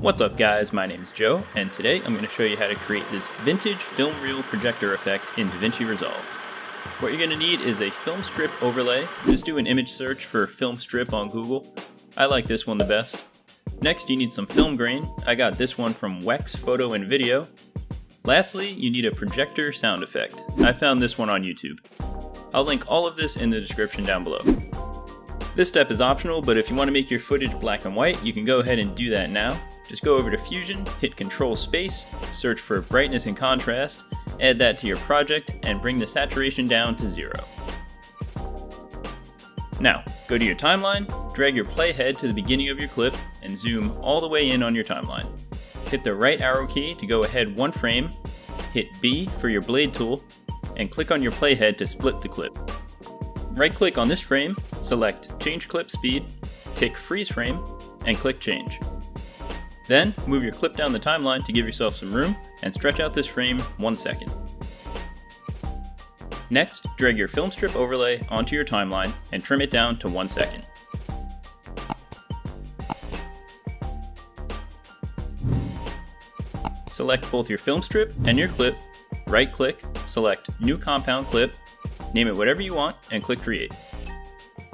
What's up guys, my name is Joe, and today I'm going to show you how to create this vintage film reel projector effect in DaVinci Resolve. What you're going to need is a film strip overlay. Just do an image search for film strip on Google. I like this one the best. Next you need some film grain. I got this one from Wex Photo and Video. Lastly, you need a projector sound effect. I found this one on YouTube. I'll link all of this in the description down below. This step is optional, but if you want to make your footage black and white, you can go ahead and do that now. Just go over to Fusion, hit Control Space, search for Brightness and Contrast, add that to your project, and bring the saturation down to zero. Now, go to your timeline, drag your playhead to the beginning of your clip, and zoom all the way in on your timeline. Hit the right arrow key to go ahead one frame, hit B for your blade tool, and click on your playhead to split the clip. Right click on this frame, select Change Clip Speed, tick Freeze Frame, and click Change. Then, move your clip down the timeline to give yourself some room and stretch out this frame one second. Next, drag your film strip overlay onto your timeline and trim it down to one second. Select both your film strip and your clip, right click, select New Compound Clip, name it whatever you want, and click Create.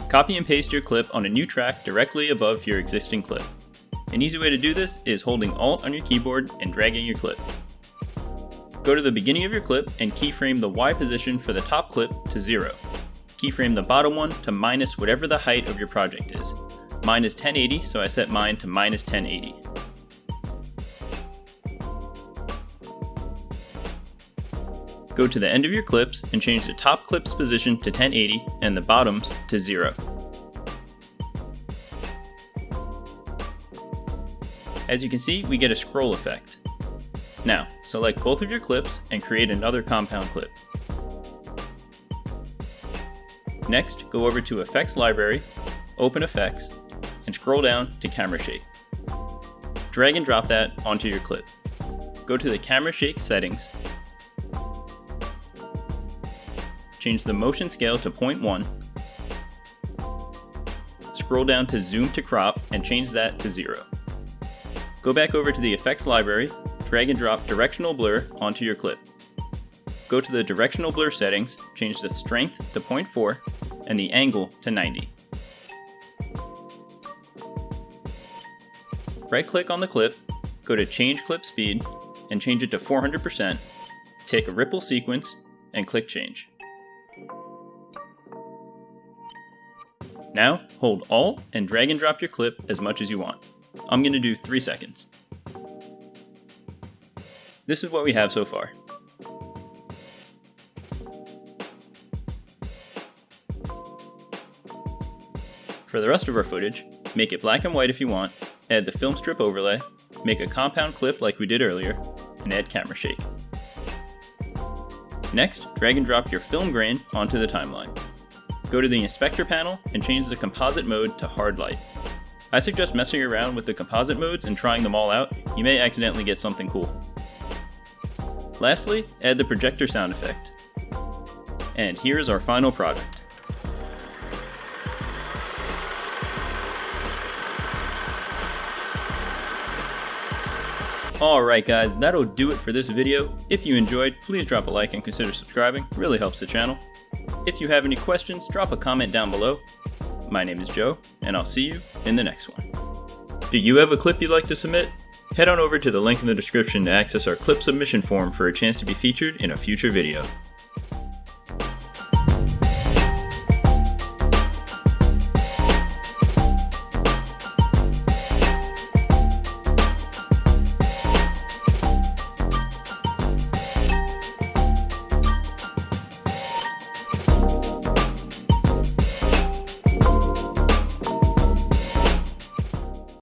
Copy and paste your clip on a new track directly above your existing clip. An easy way to do this is holding Alt on your keyboard and dragging your clip. Go to the beginning of your clip and keyframe the Y position for the top clip to 0. Keyframe the bottom one to minus whatever the height of your project is. Mine is 1080, so I set mine to minus 1080. Go to the end of your clips and change the top clip's position to 1080 and the bottom's to 0. As you can see, we get a scroll effect. Now, select both of your clips and create another compound clip. Next, go over to Effects Library, open Effects, and scroll down to Camera Shake. Drag and drop that onto your clip. Go to the Camera Shake settings, change the motion scale to 0.1, scroll down to Zoom to Crop and change that to 0. Go back over to the effects library, drag and drop directional blur onto your clip. Go to the directional blur settings, change the strength to 0.4 and the angle to 90. Right click on the clip, go to change clip speed and change it to 400%, take a ripple sequence and click change. Now hold Alt and drag and drop your clip as much as you want. I'm going to do 3 seconds. This is what we have so far. For the rest of our footage, make it black and white if you want, add the film strip overlay, make a compound clip like we did earlier, and add camera shake. Next, drag and drop your film grain onto the timeline. Go to the inspector panel and change the composite mode to hard light. I suggest messing around with the composite modes and trying them all out, you may accidentally get something cool. Lastly, add the projector sound effect. And here's our final product. Alright guys, that'll do it for this video. If you enjoyed, please drop a like and consider subscribing, really helps the channel. If you have any questions, drop a comment down below. My name is Joe, and I'll see you in the next one. Do you have a clip you'd like to submit? Head on over to the link in the description to access our clip submission form for a chance to be featured in a future video.